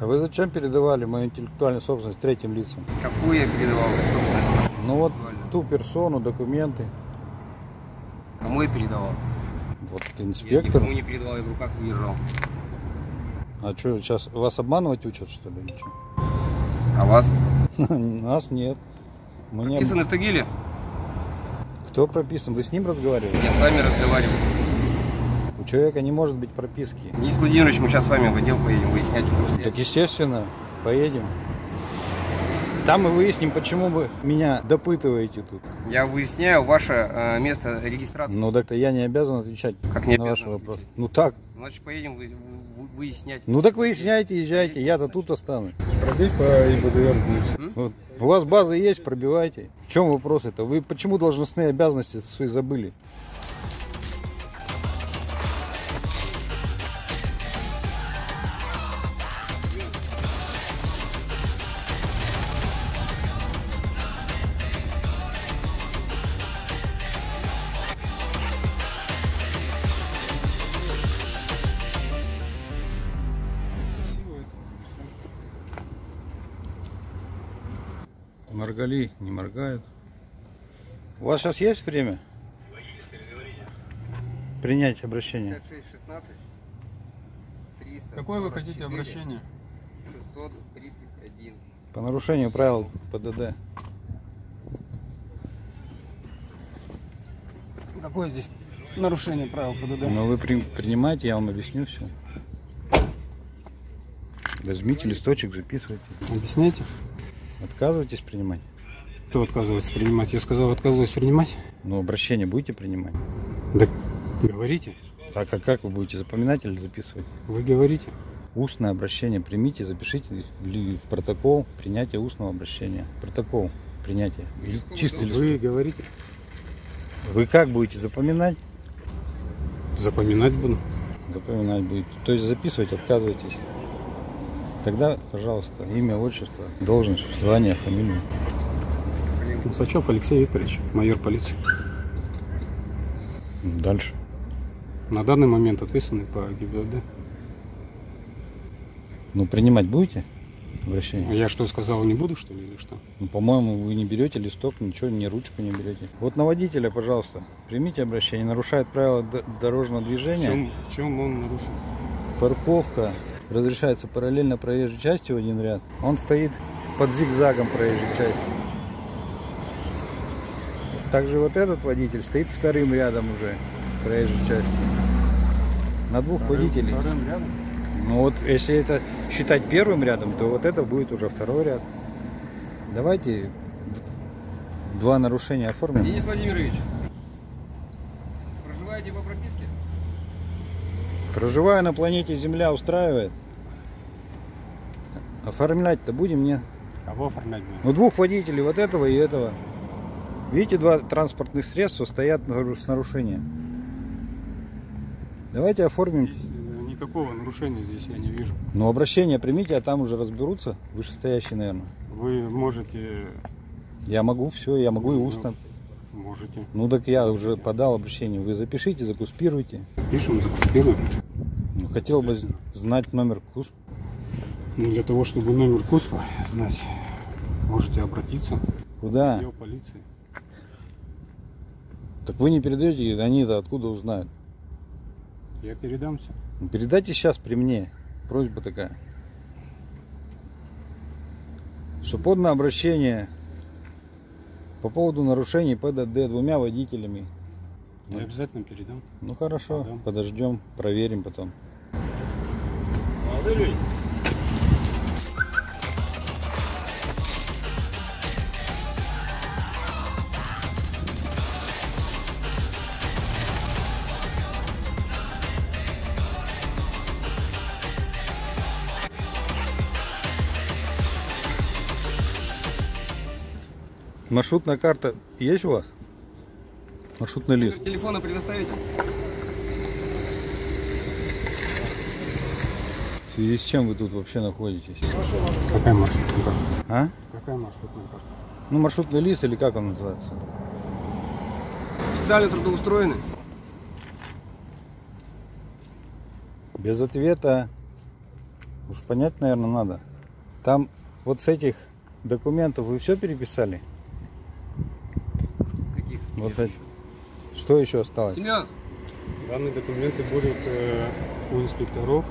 А вы зачем передавали мою интеллектуальную собственность третьим лицам? Какую я передавал? Ну вот ту персону, документы. Кому я передавал? Вот Я инспектор. никому не передавал, я в руках держал. А что, сейчас вас обманывать учат, что ли? или? А вас? Нас нет. Мы не... Написаны в Тагиле? Кто прописан? Вы с ним разговаривали? Я с вами разговариваю. У человека не может быть прописки. Денис Владимирович, мы сейчас с вами в отдел поедем выяснять просто. Так естественно, поедем. Там мы выясним, почему вы меня допытываете тут. Я выясняю ваше э, место регистрации. Ну так-то я не обязан отвечать Как не на отвечать? вопросы. Ну так. Значит, поедем вы- вы- выяснять. Ну так выясняйте, езжайте, я-то тут останусь. Пробей по ИБДР? Вот. У вас база есть, пробивайте. В чем вопрос это? Вы почему должностные обязанности свои забыли? Моргали не моргают. У вас сейчас есть время? Принять обращение. 56 16 300. Какое вы хотите обращение? 631. По нарушению правил ПДД. Какое здесь нарушение правил ПДД? Но вы при- принимайте, я вам объясню все. Возьмите листочек, записывайте. Объясняйте. Отказывайтесь принимать. Кто отказывается принимать? Я сказал, отказываюсь принимать. Но обращение будете принимать? Да говорите. Так а как вы будете запоминать или записывать? Вы говорите. Устное обращение примите, запишите в протокол принятия устного обращения. Протокол принятия. Чистый лист. Вы говорите. Вы как будете запоминать? Запоминать буду. Запоминать будете. То есть записывать отказываетесь. Тогда, пожалуйста, имя, отчество, должность, звание, фамилию. Усачев Алексей Викторович, майор полиции. Дальше. На данный момент ответственный по ГИБДД. Ну, принимать будете А обращение? я что сказал, не буду, что ли, или что? Ну, по-моему, вы не берете листок, ничего, ни ручку не берете. Вот на водителя, пожалуйста, примите обращение. Нарушает правила дорожного В движения. чем, в чем он нарушил? Парковка разрешается параллельно проезжей части в один ряд. Он стоит под зигзагом проезжей части. Также вот этот водитель стоит вторым рядом уже проезжей части. На двух водителей. Вторым рядом? Ну вот, если это считать первым рядом, то вот это будет уже второй ряд. Давайте два нарушения оформим. Денис Владимирович, проживаете по прописке? Проживая на планете Земля устраивает. Оформлять-то будем, нет? Кого оформлять будем? Ну, двух водителей, вот этого и этого. Видите, два транспортных средства стоят с нарушением. Давайте оформим. Здесь э, никакого нарушения здесь я не вижу. Ну, обращение примите, а там уже разберутся вышестоящие, наверное. Вы можете... Я могу все, я могу и устно. Можете. Ну, так я уже подал обращение. Вы запишите, закуспируйте. Пишем, закуспируем. Ну, хотел бы знать номер КУС. Ну, для того, чтобы номер КУСПа знать, можете обратиться в Куда? отдел полиции. Так вы не передаете, они-то откуда узнают? Я передам все. Ну, Передайте сейчас при мне. Просьба такая. Подано обращение по поводу нарушений ПДД двумя водителями. Я обязательно передам. Ну хорошо, Ага. подождем, проверим потом. Маршрутная карта есть у вас? Маршрутный лист. Телефона предоставите? В связи с чем вы тут вообще находитесь? Какая маршрутка? А? Какая маршрутная карта? Ну, маршрутный лист или как он называется? Официально трудоустроены? Без ответа уж понять, наверное, надо. Там вот с этих документов вы все переписали? Каких? Вот с этих. Что еще осталось? Семен, Данные документы будут э, у инспекторов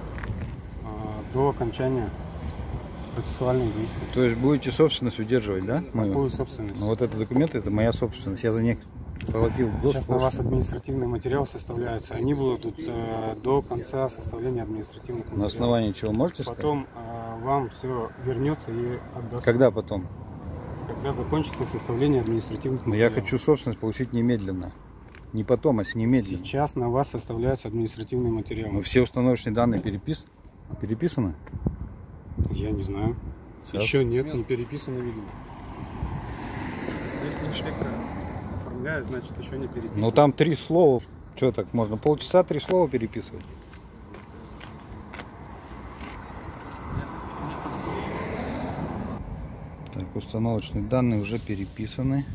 до окончания процессуальных действий. То есть будете собственность удерживать, да? мою? Какую собственность? Ну вот это документы, это моя собственность. Я за них платил Сейчас на вас административный материал составляется. Они будут э, до конца составления административных На материалов. основании чего можете сказать? Потом э, вам все вернется и отдаст. Когда потом? Когда закончится составление административных Но Ну, я материалов. хочу собственность получить немедленно. Не потом, а с немедленно. Сейчас на вас составляется административный материал. Но все установочные данные перепис... переписаны? Я не знаю. Сейчас. Еще нет, не переписано, видимо. Если оформляет, значит еще не переписано. Ну там три слова. Что так, можно полчаса три слова переписывать? Так, установочные данные уже переписаны.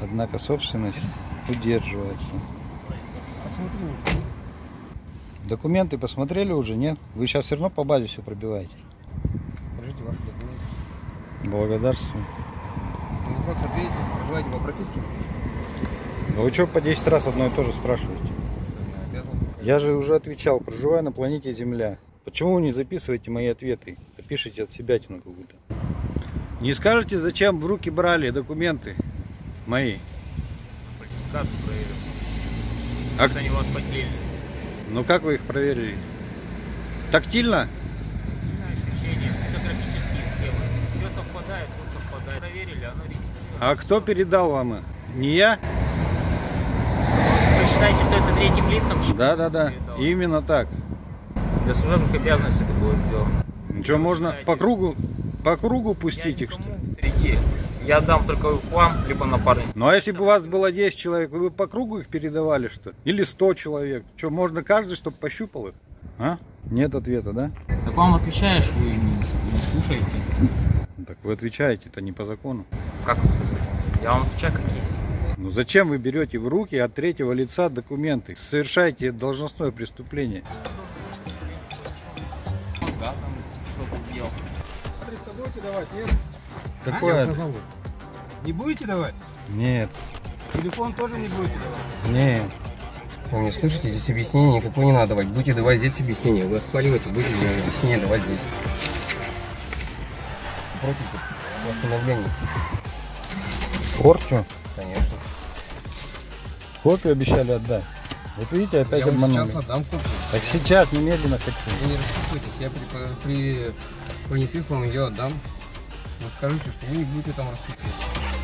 Однако собственность удерживается. посмотри. Документы посмотрели уже, нет? Вы сейчас все равно по базе все пробиваете. Покажите ваши документы. Благодарствую. Вы просто ответите, проживаете по прописке? Да вы что по 10 раз одно и то же спрашиваете? Я же уже отвечал, проживаю на планете Земля. Почему вы не записываете мои ответы, а пишете от себя тяну какую-то? Не скажете, зачем в руки брали документы мои? Квалификацию проверил. А они вас поддельные? Ну как вы их проверили? Тактильно? Ощущение, фотографические схемы. Все совпадает, все совпадает. Проверили, оно регистрируется. А кто передал вам? Не я? Вы считаете, что это третьим лицам? Да, да, да. передал? Именно так. Для служебных обязанностей это было сделано. Что, можно по кругу, по кругу пустить Я их, что среди. Я дам только вам, либо напарнику. Ну а если бы у вас было 10 человек, вы бы по кругу их передавали, что? ли? Или 100 человек? Что, можно каждый, чтобы пощупал их? А? Нет ответа, да? Так вам отвечаешь, вы не, не слушаете. Ну, Так вы отвечаете, это не по закону. Как это сказать? Я вам отвечаю, как есть. Ну зачем вы берете в руки от третьего лица документы? Совершаете должностное преступление. С газом что-то сделал. будете давать, нет? Какое? Не будете давать? Нет, Телефон тоже не будете давать? нет. Вы не слышите, здесь объяснение никакого не надо давать. Будете давать здесь объяснение. Вы оспариваете, будете объяснение давать здесь. Против восстановления. Порчу? Конечно. Копию обещали отдать. Вот видите, опять я обманули. сейчас отдам копию. Так сейчас, немедленно хочу. Вы не расписывайтесь, я при, при понятых вам ее отдам. Вы скажите, что вы не будете там расписываться.